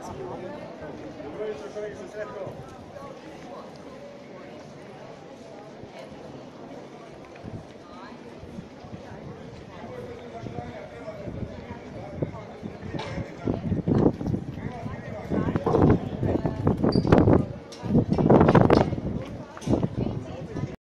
Dobro jutro, kolegice Sretko.